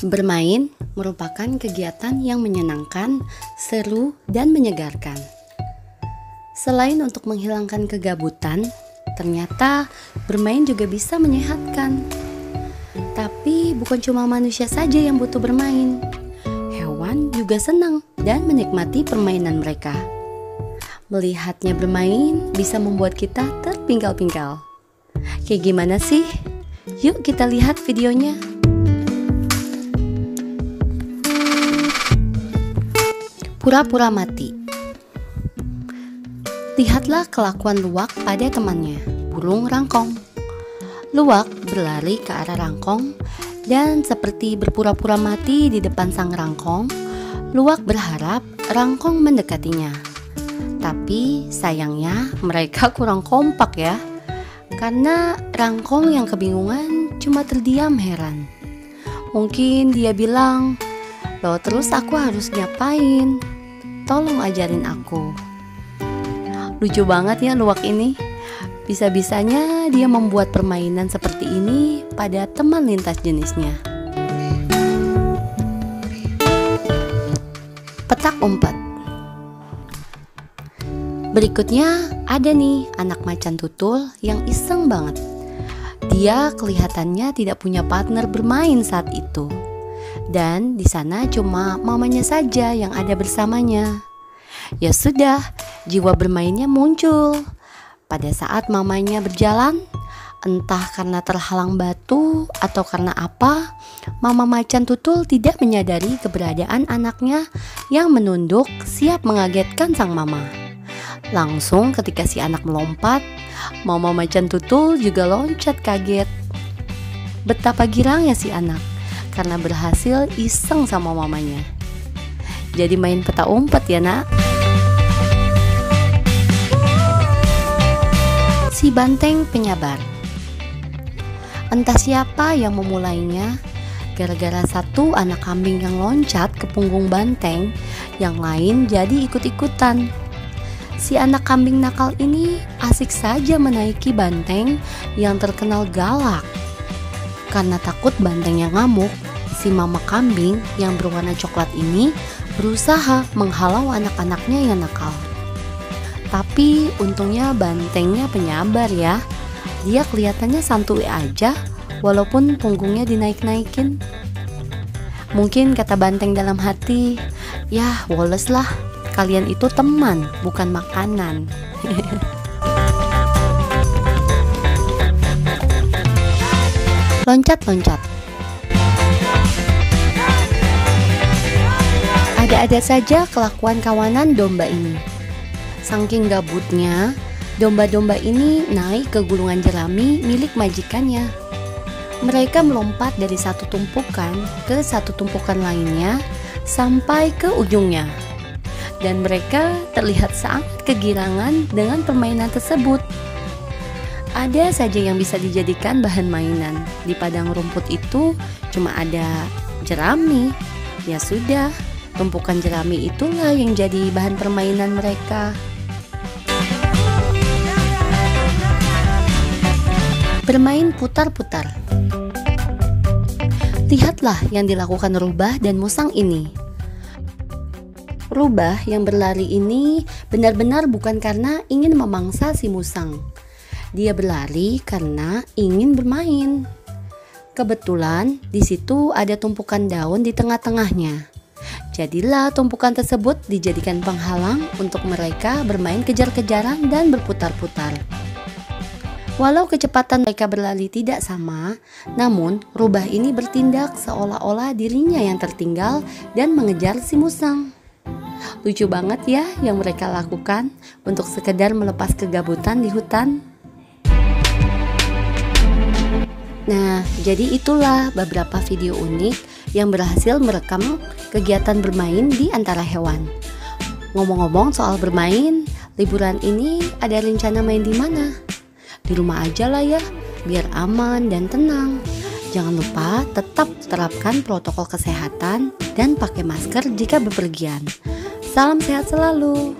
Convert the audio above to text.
Bermain merupakan kegiatan yang menyenangkan, seru, dan menyegarkan. Selain untuk menghilangkan kegabutan, ternyata bermain juga bisa menyehatkan. Tapi bukan cuma manusia saja yang butuh bermain. Hewan juga senang dan menikmati permainan mereka. Melihatnya bermain bisa membuat kita terpinggal-pinggal. Kayak gimana sih? Yuk kita lihat videonya. Pura-pura mati. Lihatlah kelakuan luwak pada temannya, burung rangkong. Luwak berlari ke arah rangkong dan seperti berpura-pura mati di depan sang rangkong, luwak berharap rangkong mendekatinya. Tapi sayangnya mereka kurang kompak ya. Karena rangkong yang kebingungan cuma terdiam heran. Mungkin dia bilang, Loh terus aku harus ngapain? Tolong ajarin aku. Lucu banget ya luwak ini. Bisa-bisanya dia membuat permainan seperti ini pada teman lintas jenisnya. Petak umpet. Berikutnya ada nih anak macan tutul yang iseng banget. Dia kelihatannya tidak punya partner bermain saat itu dan di sana cuma mamanya saja yang ada bersamanya. Ya sudah, jiwa bermainnya muncul. Pada saat mamanya berjalan, entah karena terhalang batu atau karena apa, mama macan tutul tidak menyadari keberadaan anaknya yang menunduk siap mengagetkan sang mama. Langsung ketika si anak melompat, mama macan tutul juga loncat kaget. Betapa girangnya si anak karena berhasil iseng sama mamanya. Jadi main peta umpet ya nak. Si banteng penyabar. Entah siapa yang memulainya, gara-gara satu anak kambing yang loncat ke punggung banteng, yang lain jadi ikut-ikutan. Si anak kambing nakal ini asik saja menaiki banteng yang terkenal galak karena takut bantengnya ngamuk, si mama kambing yang berwarna coklat ini berusaha menghalau anak-anaknya yang nakal. Tapi untungnya bantengnya penyabar ya. Dia kelihatannya santuy aja walaupun punggungnya dinaik-naikin. Mungkin kata banteng dalam hati, ya woles lah, kalian itu teman bukan makanan. loncat-loncat. Ada-ada saja kelakuan kawanan domba ini. Saking gabutnya, domba-domba ini naik ke gulungan jerami milik majikannya. Mereka melompat dari satu tumpukan ke satu tumpukan lainnya sampai ke ujungnya. Dan mereka terlihat sangat kegirangan dengan permainan tersebut. Ada saja yang bisa dijadikan bahan mainan. Di padang rumput itu cuma ada jerami. Ya sudah, tumpukan jerami itulah yang jadi bahan permainan mereka. Bermain putar-putar. Lihatlah yang dilakukan Rubah dan Musang ini. Rubah yang berlari ini benar-benar bukan karena ingin memangsa si Musang dia berlari karena ingin bermain. Kebetulan di situ ada tumpukan daun di tengah-tengahnya. Jadilah tumpukan tersebut dijadikan penghalang untuk mereka bermain kejar-kejaran dan berputar-putar. Walau kecepatan mereka berlari tidak sama, namun rubah ini bertindak seolah-olah dirinya yang tertinggal dan mengejar si musang. Lucu banget ya yang mereka lakukan untuk sekedar melepas kegabutan di hutan. Nah, jadi itulah beberapa video unik yang berhasil merekam kegiatan bermain di antara hewan. Ngomong-ngomong soal bermain, liburan ini ada rencana main di mana? Di rumah aja lah ya, biar aman dan tenang. Jangan lupa tetap terapkan protokol kesehatan dan pakai masker jika bepergian. Salam sehat selalu.